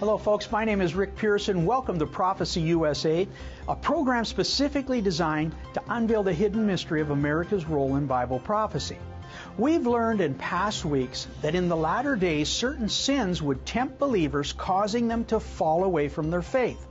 Hello, folks. My name is Rick Pearson. Welcome to Prophecy USA, a program specifically designed to unveil the hidden mystery of America's role in Bible prophecy. We've learned in past weeks that in the latter days, certain sins would tempt believers, causing them to fall away from their faith.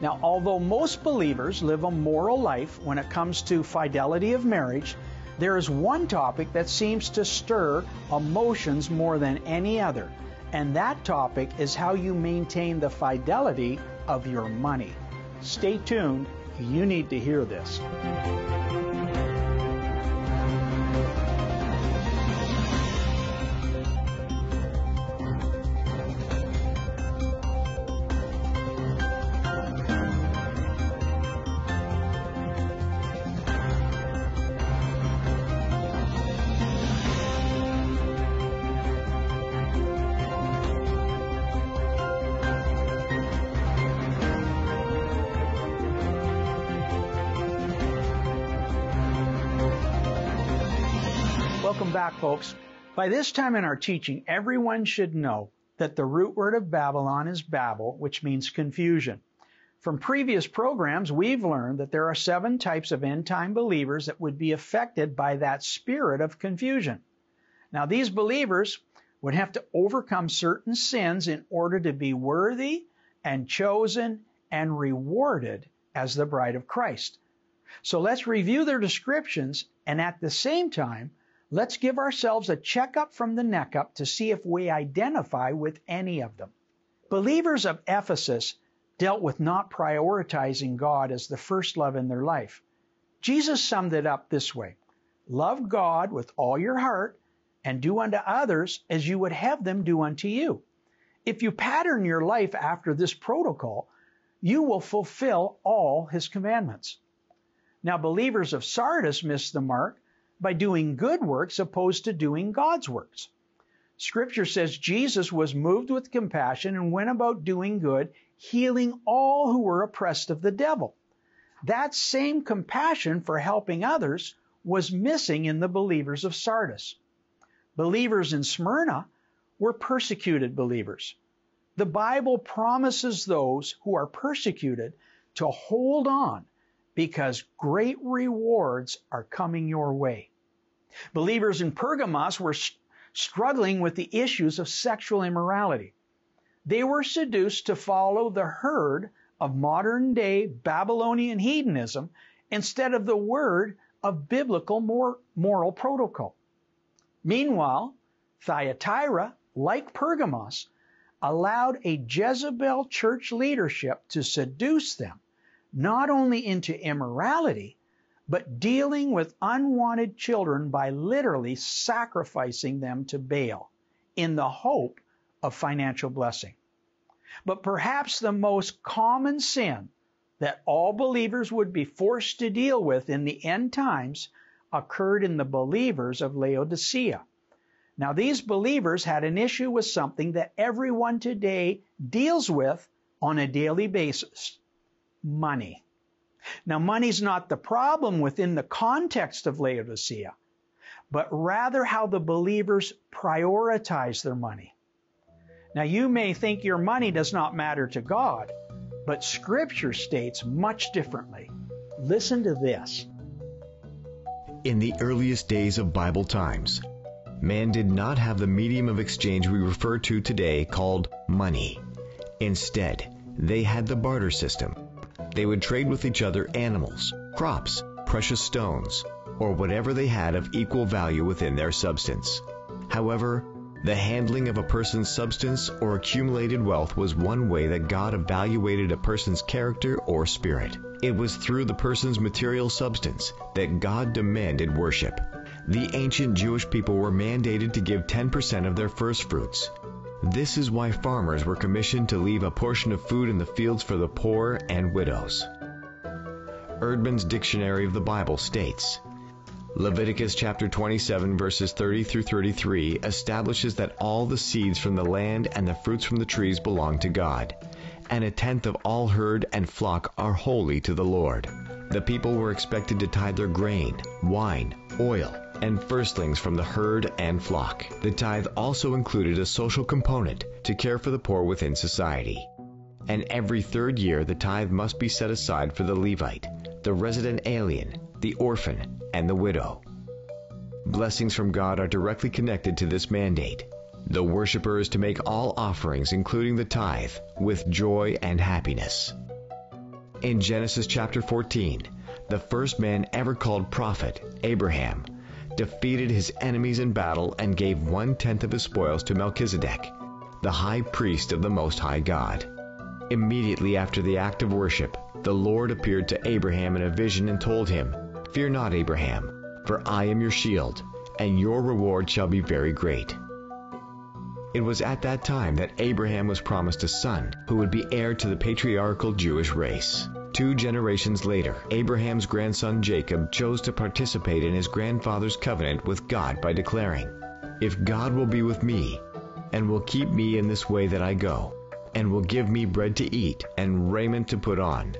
Now, although most believers live a moral life when it comes to fidelity of marriage, there is one topic that seems to stir emotions more than any other and that topic is how you maintain the fidelity of your money. Stay tuned, you need to hear this. Welcome back, folks. By this time in our teaching, everyone should know that the root word of Babylon is Babel, which means confusion. From previous programs, we've learned that there are seven types of end time believers that would be affected by that spirit of confusion. Now, these believers would have to overcome certain sins in order to be worthy and chosen and rewarded as the bride of Christ. So let's review their descriptions and at the same time, Let's give ourselves a checkup from the neck up to see if we identify with any of them. Believers of Ephesus dealt with not prioritizing God as the first love in their life. Jesus summed it up this way Love God with all your heart and do unto others as you would have them do unto you. If you pattern your life after this protocol, you will fulfill all his commandments. Now, believers of Sardis missed the mark by doing good works opposed to doing God's works. Scripture says Jesus was moved with compassion and went about doing good, healing all who were oppressed of the devil. That same compassion for helping others was missing in the believers of Sardis. Believers in Smyrna were persecuted believers. The Bible promises those who are persecuted to hold on because great rewards are coming your way. Believers in Pergamos were struggling with the issues of sexual immorality. They were seduced to follow the herd of modern day Babylonian hedonism instead of the word of biblical moral protocol. Meanwhile, Thyatira, like Pergamos, allowed a Jezebel church leadership to seduce them not only into immorality, but dealing with unwanted children by literally sacrificing them to Baal in the hope of financial blessing. But perhaps the most common sin that all believers would be forced to deal with in the end times occurred in the believers of Laodicea. Now, these believers had an issue with something that everyone today deals with on a daily basis money. Now, money's not the problem within the context of Laodicea, but rather how the believers prioritize their money. Now, you may think your money does not matter to God, but Scripture states much differently. Listen to this. In the earliest days of Bible times, man did not have the medium of exchange we refer to today called money. Instead, they had the barter system they would trade with each other animals, crops, precious stones, or whatever they had of equal value within their substance. However, the handling of a person's substance or accumulated wealth was one way that God evaluated a person's character or spirit. It was through the person's material substance that God demanded worship. The ancient Jewish people were mandated to give 10% of their first fruits, this is why farmers were commissioned to leave a portion of food in the fields for the poor and widows. Eerdmans Dictionary of the Bible states, Leviticus chapter 27 verses 30 through 33 establishes that all the seeds from the land and the fruits from the trees belong to God, and a tenth of all herd and flock are holy to the Lord. The people were expected to tithe their grain, wine, oil, and firstlings from the herd and flock. The tithe also included a social component to care for the poor within society. And every third year, the tithe must be set aside for the Levite, the resident alien, the orphan, and the widow. Blessings from God are directly connected to this mandate. The worshiper is to make all offerings, including the tithe, with joy and happiness. In Genesis chapter 14, the first man ever called prophet, Abraham, defeated his enemies in battle and gave one tenth of his spoils to Melchizedek, the high priest of the Most High God. Immediately after the act of worship, the Lord appeared to Abraham in a vision and told him, Fear not, Abraham, for I am your shield, and your reward shall be very great. It was at that time that Abraham was promised a son who would be heir to the patriarchal Jewish race. Two generations later, Abraham's grandson Jacob chose to participate in his grandfather's covenant with God by declaring, If God will be with me, and will keep me in this way that I go, and will give me bread to eat and raiment to put on,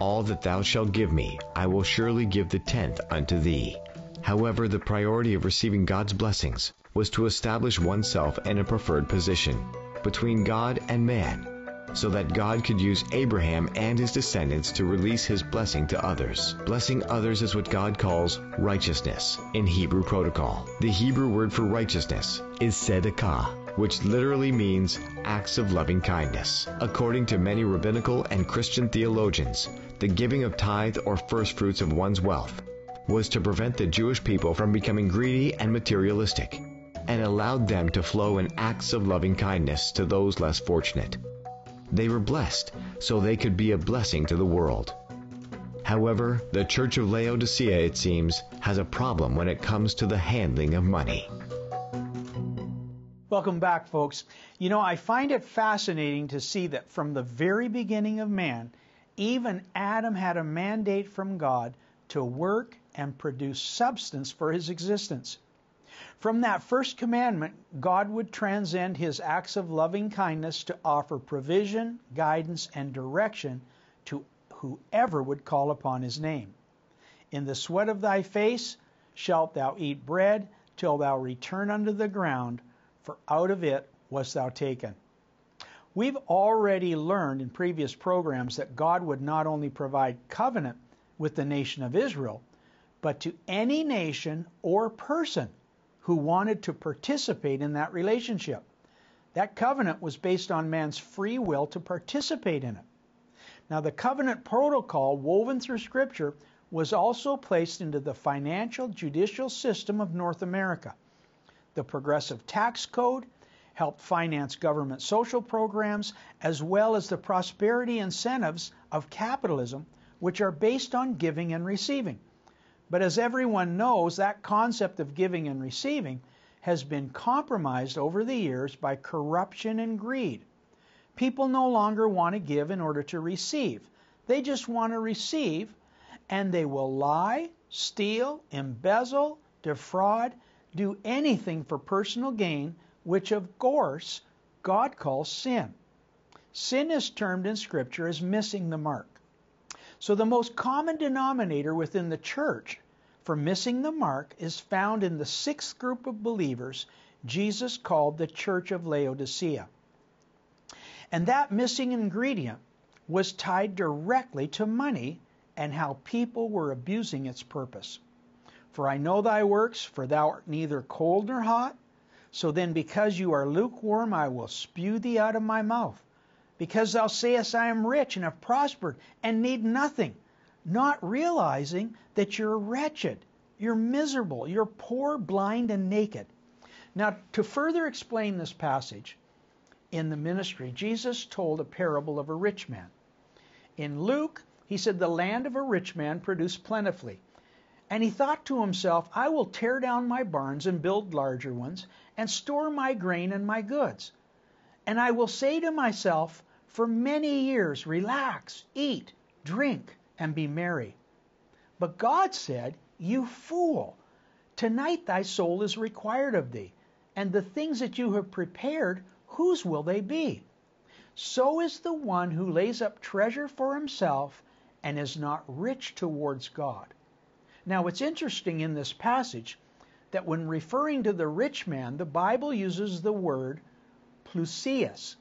all that thou shalt give me, I will surely give the tenth unto thee. However, the priority of receiving God's blessings was to establish oneself in a preferred position between God and man, so that God could use Abraham and his descendants to release his blessing to others. Blessing others is what God calls righteousness in Hebrew protocol. The Hebrew word for righteousness is tzedakah, which literally means acts of loving kindness. According to many rabbinical and Christian theologians, the giving of tithe or first fruits of one's wealth was to prevent the Jewish people from becoming greedy and materialistic and allowed them to flow in acts of loving kindness to those less fortunate. They were blessed so they could be a blessing to the world. However, the Church of Laodicea, it seems, has a problem when it comes to the handling of money. Welcome back, folks. You know, I find it fascinating to see that from the very beginning of man, even Adam had a mandate from God to work and produce substance for his existence. From that first commandment, God would transcend his acts of loving kindness to offer provision, guidance, and direction to whoever would call upon his name. In the sweat of thy face shalt thou eat bread till thou return unto the ground, for out of it wast thou taken. We've already learned in previous programs that God would not only provide covenant with the nation of Israel, but to any nation or person who wanted to participate in that relationship. That covenant was based on man's free will to participate in it. Now, the covenant protocol woven through Scripture was also placed into the financial judicial system of North America. The Progressive Tax Code helped finance government social programs as well as the prosperity incentives of capitalism, which are based on giving and receiving. But as everyone knows, that concept of giving and receiving has been compromised over the years by corruption and greed. People no longer want to give in order to receive. They just want to receive, and they will lie, steal, embezzle, defraud, do anything for personal gain, which of course God calls sin. Sin is termed in Scripture as missing the mark. So the most common denominator within the church for missing the mark is found in the sixth group of believers Jesus called the Church of Laodicea. And that missing ingredient was tied directly to money and how people were abusing its purpose. For I know thy works, for thou art neither cold nor hot. So then, because you are lukewarm, I will spew thee out of my mouth. Because thou sayest, I am rich and have prospered and need nothing, not realizing that you're wretched, you're miserable, you're poor, blind, and naked. Now, to further explain this passage, in the ministry, Jesus told a parable of a rich man. In Luke, he said, The land of a rich man produced plentifully. And he thought to himself, I will tear down my barns and build larger ones, and store my grain and my goods. And I will say to myself, for many years, relax, eat, drink, and be merry. But God said, You fool, tonight thy soul is required of thee, and the things that you have prepared, whose will they be? So is the one who lays up treasure for himself and is not rich towards God. Now, it's interesting in this passage, that when referring to the rich man, the Bible uses the word plusias,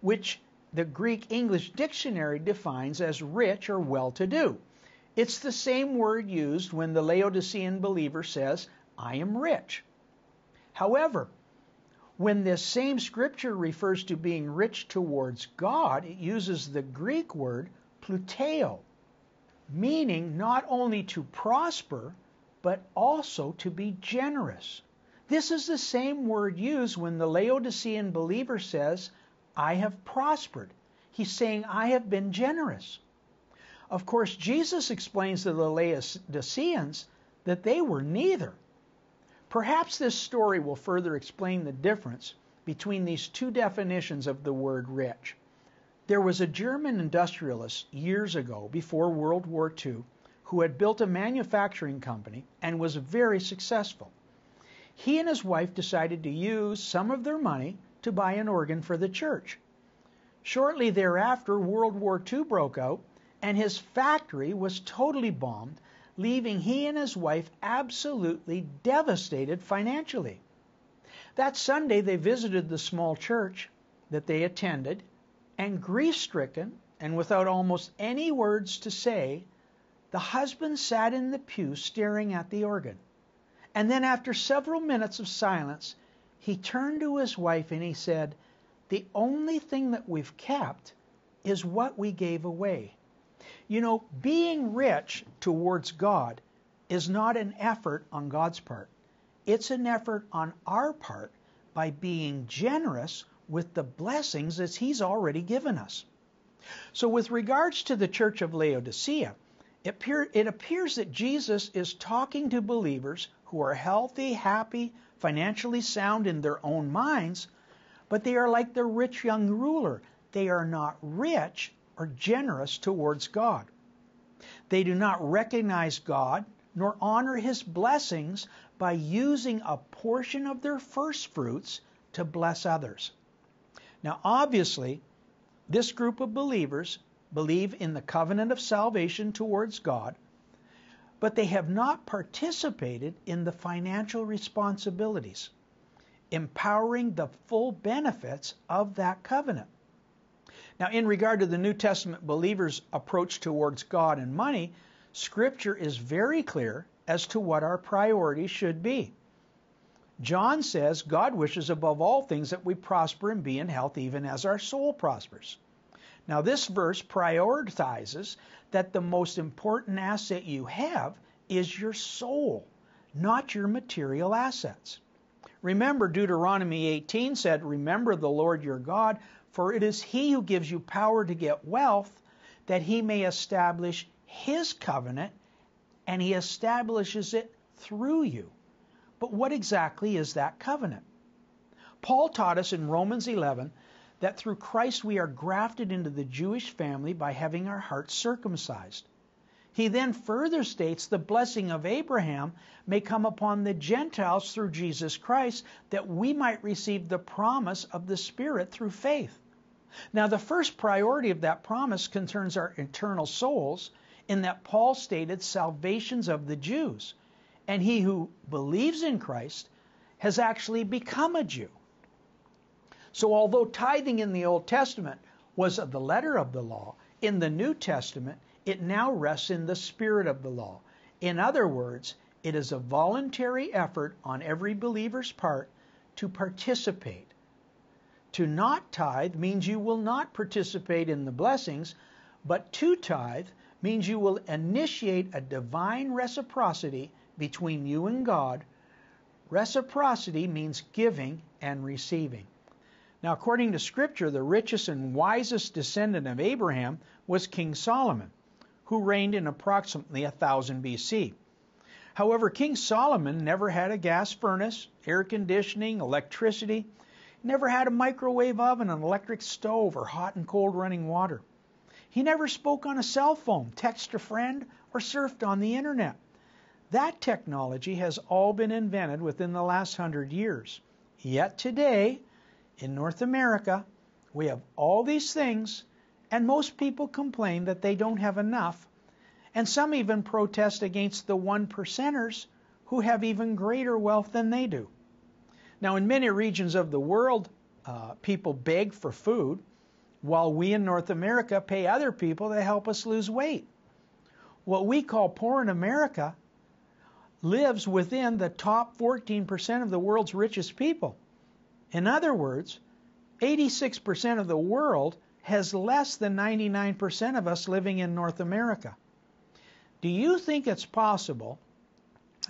which the Greek English dictionary defines as rich or well to do. It's the same word used when the Laodicean believer says, I am rich. However, when this same scripture refers to being rich towards God, it uses the Greek word pluteo, meaning not only to prosper, but also to be generous. This is the same word used when the Laodicean believer says, I have prospered. He's saying, I have been generous. Of course, Jesus explains to the Laodiceans that they were neither. Perhaps this story will further explain the difference between these two definitions of the word rich. There was a German industrialist years ago, before World War II, who had built a manufacturing company and was very successful. He and his wife decided to use some of their money to buy an organ for the church. Shortly thereafter, World War II broke out, and his factory was totally bombed, leaving he and his wife absolutely devastated financially. That Sunday, they visited the small church that they attended and grief stricken and without almost any words to say, the husband sat in the pew staring at the organ. And then, after several minutes of silence, he turned to his wife and he said, The only thing that we've kept is what we gave away. You know, being rich towards God is not an effort on God's part, it's an effort on our part by being generous with the blessings that He's already given us. So, with regards to the church of Laodicea, it, appear, it appears that Jesus is talking to believers who are healthy, happy, financially sound in their own minds, but they are like the rich young ruler. They are not rich or generous towards God. They do not recognize God nor honor His blessings by using a portion of their first fruits to bless others. Now, obviously, this group of believers believe in the covenant of salvation towards God, but they have not participated in the financial responsibilities, empowering the full benefits of that covenant. Now, in regard to the New Testament believers' approach towards God and money, Scripture is very clear as to what our priorities should be. John says God wishes above all things that we prosper and be in health, even as our soul prospers. Now, this verse prioritizes that the most important asset you have is your soul, not your material assets. Remember, Deuteronomy 18 said, Remember the Lord your God, for it is He who gives you power to get wealth, that He may establish His covenant, and He establishes it through you. But what exactly is that covenant? Paul taught us in Romans 11 that through Christ we are grafted into the Jewish family by having our hearts circumcised. He then further states the blessing of Abraham may come upon the Gentiles through Jesus Christ that we might receive the promise of the Spirit through faith. Now, the first priority of that promise concerns our eternal souls, in that Paul stated salvations of the Jews and he who believes in Christ has actually become a Jew. So, although tithing in the Old Testament was of the letter of the law, in the New Testament, it now rests in the spirit of the law. In other words, it is a voluntary effort on every believer's part to participate. To not tithe means you will not participate in the blessings, but to tithe means you will initiate a divine reciprocity between you and God, reciprocity means giving and receiving. Now, according to Scripture, the richest and wisest descendant of Abraham was King Solomon, who reigned in approximately 1000 BC. However, King Solomon never had a gas furnace, air conditioning, electricity, never had a microwave oven, an electric stove, or hot and cold running water. He never spoke on a cell phone, texted a friend, or surfed on the internet. That technology has all been invented within the last hundred years. Yet today, in North America, we have all these things, and most people complain that they don't have enough. And some even protest against the one percenters who have even greater wealth than they do. Now, in many regions of the world, uh, people beg for food, while we in North America pay other people to help us lose weight. What we call poor in America lives within the top 14% of the world's richest people. In other words, 86% of the world has less than 99% of us living in North America. Do you think it's possible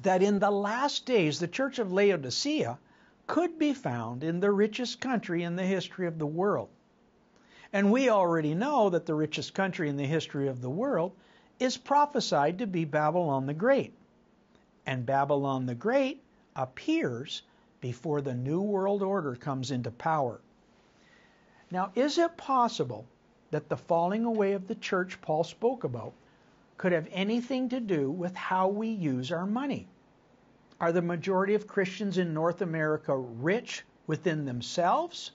that in the last days the Church of Laodicea could be found in the richest country in the history of the world? And we already know that the richest country in the history of the world is prophesied to be Babylon the Great. And Babylon the Great appears before the New World Order comes into power. Now, is it possible that the falling away of the church Paul spoke about could have anything to do with how we use our money? Are the majority of Christians in North America rich within themselves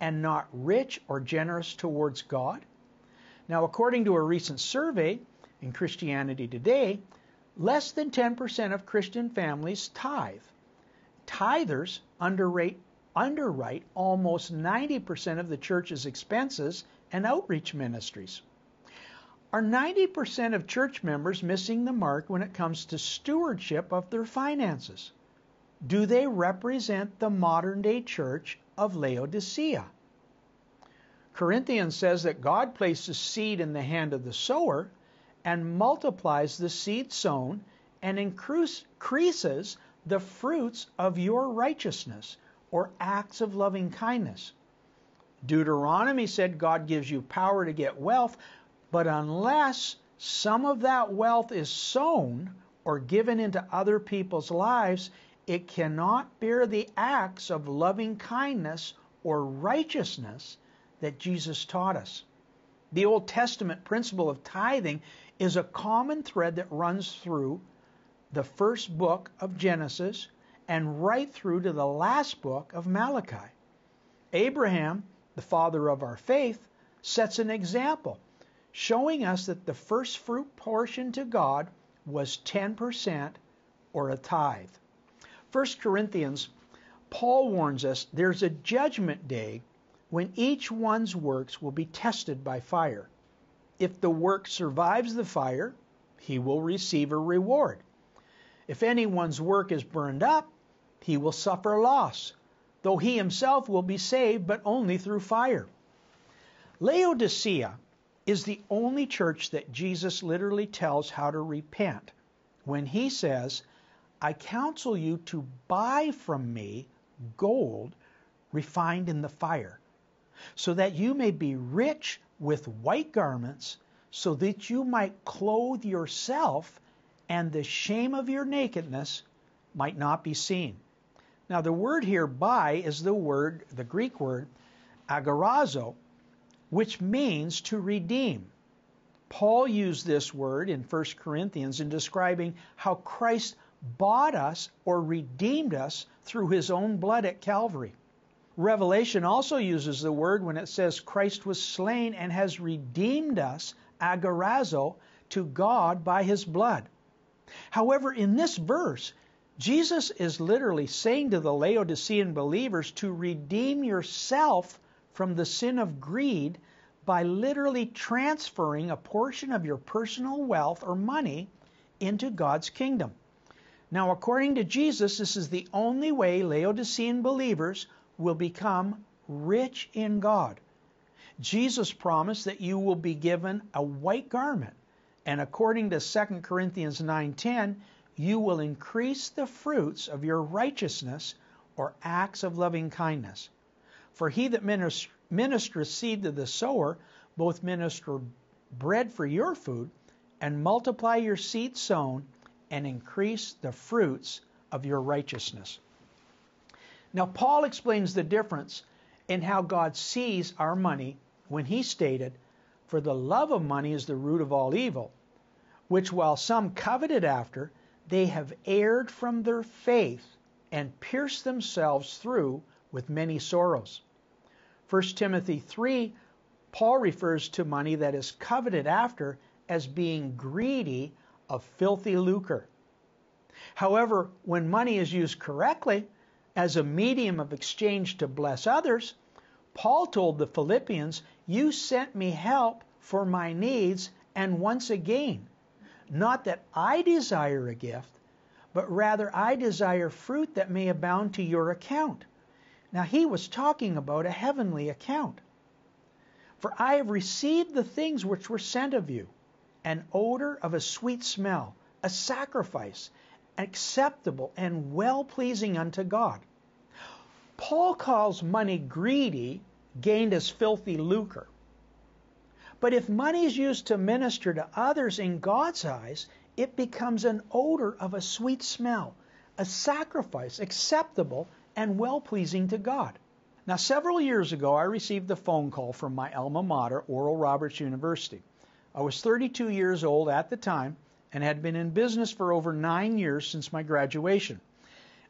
and not rich or generous towards God? Now, according to a recent survey in Christianity Today, less than 10% of Christian families tithe. Tithers underrate underwrite almost 90% of the church's expenses and outreach ministries. Are 90% of church members missing the mark when it comes to stewardship of their finances? Do they represent the modern day church of Laodicea? Corinthians says that God places seed in the hand of the sower and multiplies the seed sown and increases the fruits of your righteousness or acts of loving kindness. Deuteronomy said God gives you power to get wealth, but unless some of that wealth is sown or given into other people's lives, it cannot bear the acts of loving kindness or righteousness that Jesus taught us. The Old Testament principle of tithing is a common thread that runs through the first book of Genesis and right through to the last book of Malachi. Abraham, the father of our faith, sets an example, showing us that the first fruit portion to God was 10% or a tithe. 1 Corinthians, Paul warns us there's a judgment day when each one's works will be tested by fire. If the work survives the fire, he will receive a reward. If anyone's work is burned up, he will suffer loss, though he himself will be saved, but only through fire. Laodicea is the only church that Jesus literally tells how to repent when he says, I counsel you to buy from me gold refined in the fire, so that you may be rich with white garments, so that you might clothe yourself, and the shame of your nakedness might not be seen. Now, the word here buy is the word, the Greek word, agorazo, which means to redeem. Paul used this word in 1 Corinthians in describing how Christ bought us or redeemed us through his own blood at Calvary. Revelation also uses the word when it says Christ was slain and has redeemed us, agorazo, to God by his blood. However, in this verse, Jesus is literally saying to the Laodicean believers to redeem yourself from the sin of greed by literally transferring a portion of your personal wealth or money into God's kingdom. Now, according to Jesus, this is the only way Laodicean believers will become rich in God. Jesus promised that you will be given a white garment. And according to 2 Corinthians 9:10, you will increase the fruits of your righteousness or acts of loving kindness. For he that ministereth seed to the sower, both minister bread for your food, and multiply your seed sown, and increase the fruits of your righteousness. Now, Paul explains the difference in how God sees our money when he stated, For the love of money is the root of all evil, which while some coveted after, they have erred from their faith and pierced themselves through with many sorrows. 1 Timothy 3, Paul refers to money that is coveted after as being greedy of filthy lucre. However, when money is used correctly as a medium of exchange to bless others, Paul told the Philippians, You sent me help for my needs, and once again, not that I desire a gift, but rather I desire fruit that may abound to your account. Now he was talking about a heavenly account. For I have received the things which were sent of you an odor of a sweet smell, a sacrifice, acceptable and well pleasing unto God. Paul calls money greedy, gained as filthy lucre. But if money is used to minister to others in God's eyes, it becomes an odor of a sweet smell, a sacrifice acceptable and well pleasing to God. Now, several years ago, I received a phone call from my alma mater, Oral Roberts University. I was 32 years old at the time and had been in business for over nine years since my graduation.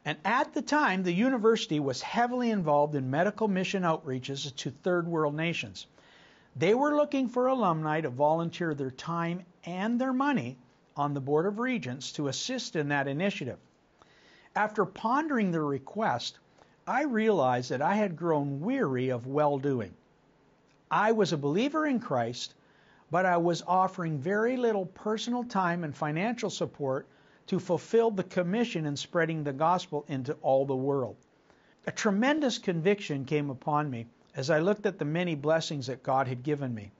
And at the time, the university was heavily involved in medical mission outreaches to third world nations. They were looking for alumni to volunteer their time and their money on the Board of Regents to assist in that initiative. After pondering the request, I realized that I had grown weary of well doing. I was a believer in Christ, but I was offering very little personal time and financial support to fulfill the commission in spreading the gospel into all the world. A tremendous conviction came upon me as I looked at the many blessings that God had given me.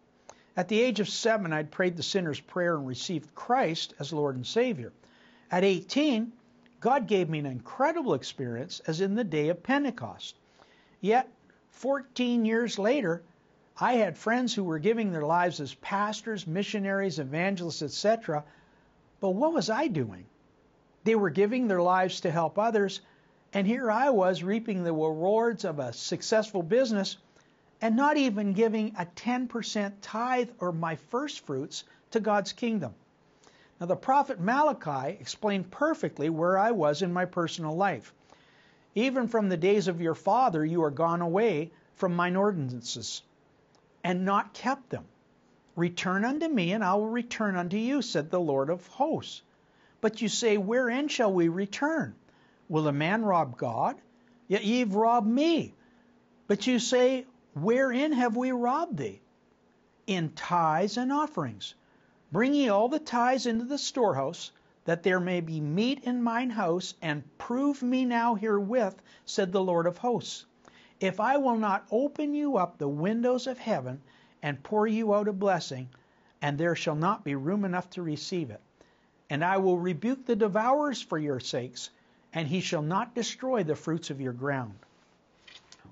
At the age of seven, I'd prayed the sinner's prayer and received Christ as Lord and Savior. At 18, God gave me an incredible experience as in the day of Pentecost. Yet, 14 years later, I had friends who were giving their lives as pastors, missionaries, evangelists, etc. But what was I doing? They were giving their lives to help others, and here I was reaping the rewards of a successful business and not even giving a 10% tithe or my first fruits to God's kingdom. Now, the prophet Malachi explained perfectly where I was in my personal life. Even from the days of your father, you are gone away from mine ordinances and not kept them. Return unto me, and I will return unto you, said the Lord of hosts. But you say, Wherein shall we return? Will a man rob God? Yet ye have robbed me. But you say, Wherein have we robbed thee? In tithes and offerings. Bring ye all the tithes into the storehouse, that there may be meat in mine house, and prove me now herewith, said the Lord of hosts. If I will not open you up the windows of heaven and pour you out a blessing, and there shall not be room enough to receive it. And I will rebuke the devourers for your sakes, and he shall not destroy the fruits of your ground.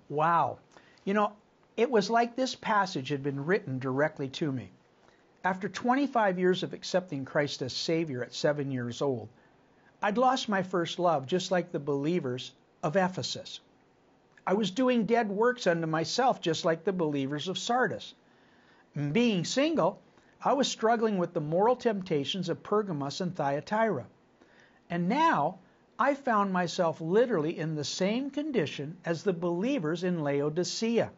Wow. You know, it was like this passage had been written directly to me. After 25 years of accepting Christ as Savior at seven years old, I'd lost my first love just like the believers of Ephesus. I was doing dead works unto myself just like the believers of Sardis. Being single, I was struggling with the moral temptations of Pergamos and Thyatira. And now I found myself literally in the same condition as the believers in Laodicea.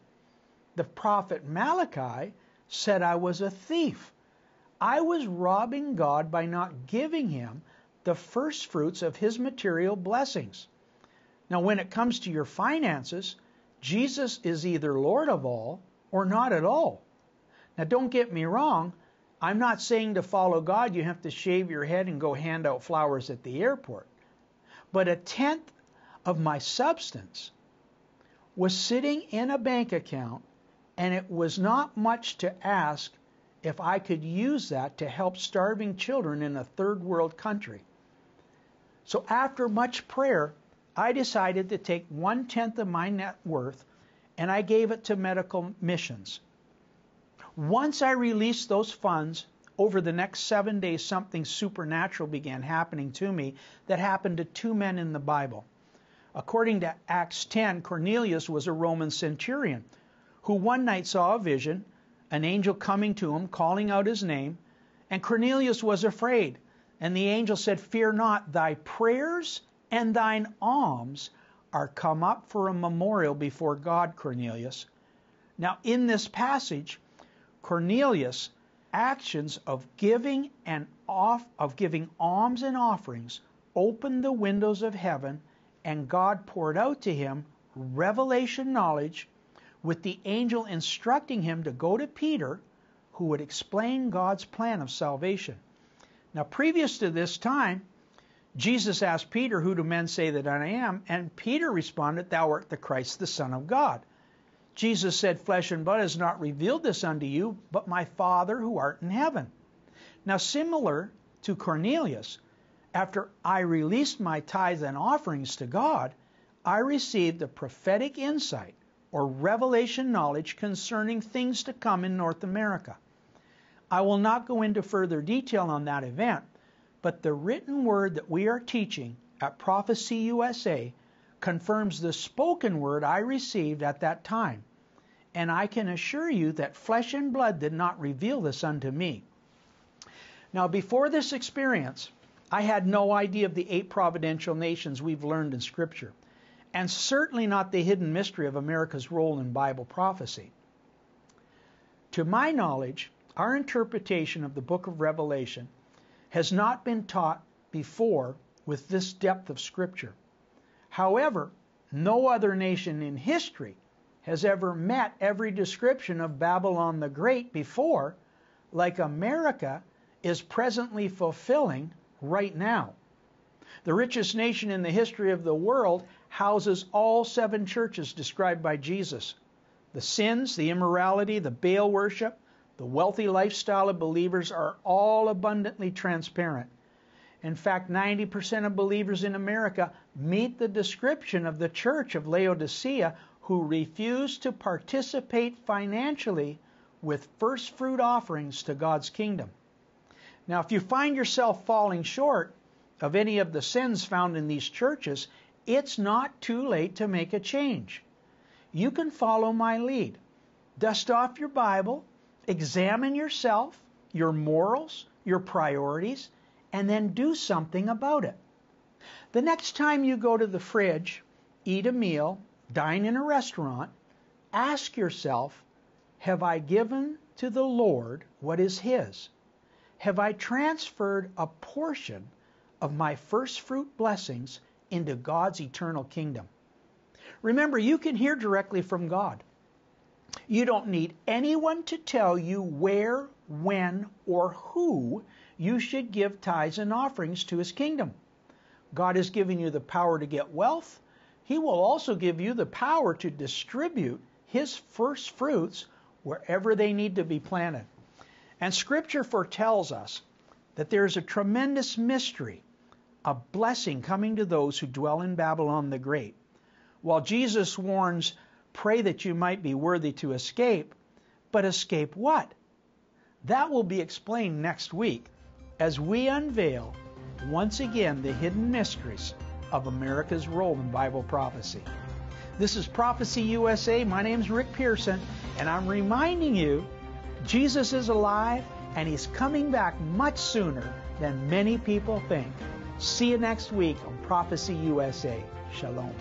The prophet Malachi said I was a thief. I was robbing God by not giving him the first fruits of his material blessings. Now, when it comes to your finances, Jesus is either Lord of all or not at all. Now, don't get me wrong. I'm not saying to follow God you have to shave your head and go hand out flowers at the airport. But a tenth of my substance was sitting in a bank account and it was not much to ask if I could use that to help starving children in a third world country. So after much prayer, I decided to take one tenth of my net worth and I gave it to medical missions. Once I released those funds, over the next seven days, something supernatural began happening to me that happened to two men in the Bible. According to Acts 10, Cornelius was a Roman centurion who one night saw a vision, an angel coming to him, calling out his name, and Cornelius was afraid. And the angel said, Fear not, thy prayers and thine alms are come up for a memorial before God, Cornelius. Now, in this passage, Cornelius' actions of giving and off of giving alms and offerings opened the windows of heaven and God poured out to him revelation knowledge with the angel instructing him to go to Peter who would explain God's plan of salvation. Now, previous to this time, Jesus asked Peter, Who do men say that I am? And Peter responded, Thou art the Christ, the Son of God. Jesus said, Flesh and blood has not revealed this unto you, but my Father who art in heaven. Now, similar to Cornelius, after I released my tithes and offerings to God, I received a prophetic insight or revelation knowledge concerning things to come in North America. I will not go into further detail on that event, but the written word that we are teaching at Prophecy USA confirms the spoken word I received at that time. And I can assure you that flesh and blood did not reveal this unto me. Now, before this experience, I had no idea of the eight providential nations we've learned in Scripture, and certainly not the hidden mystery of America's role in Bible prophecy. To my knowledge, our interpretation of the book of Revelation has not been taught before with this depth of Scripture. However, no other nation in history has ever met every description of Babylon the Great before, like America is presently fulfilling right now. The richest nation in the history of the world houses all seven churches described by Jesus. The sins, the immorality, the Baal worship, the wealthy lifestyle of believers are all abundantly transparent. In fact, 90% of believers in America meet the description of the church of Laodicea who refuse to participate financially with first fruit offerings to God's kingdom. Now, if you find yourself falling short of any of the sins found in these churches, it's not too late to make a change. You can follow my lead. Dust off your Bible, Examine yourself, your morals, your priorities, and then do something about it. The next time you go to the fridge, eat a meal, dine in a restaurant, ask yourself, have I given to the Lord what is His? Have I transferred a portion of my first fruit blessings into God's eternal kingdom? Remember, you can hear directly from God. You don't need anyone to tell you where, when, or who you should give tithes and offerings to his kingdom. God has given you the power to get wealth. He will also give you the power to distribute his first fruits wherever they need to be planted. And scripture foretells us that there is a tremendous mystery, a blessing coming to those who dwell in Babylon the Great. While Jesus warns Pray that you might be worthy to escape. But escape what? That will be explained next week as we unveil once again the hidden mysteries of America's role in Bible prophecy. This is Prophecy USA. My name is Rick Pearson, and I'm reminding you Jesus is alive and he's coming back much sooner than many people think. See you next week on Prophecy USA. Shalom.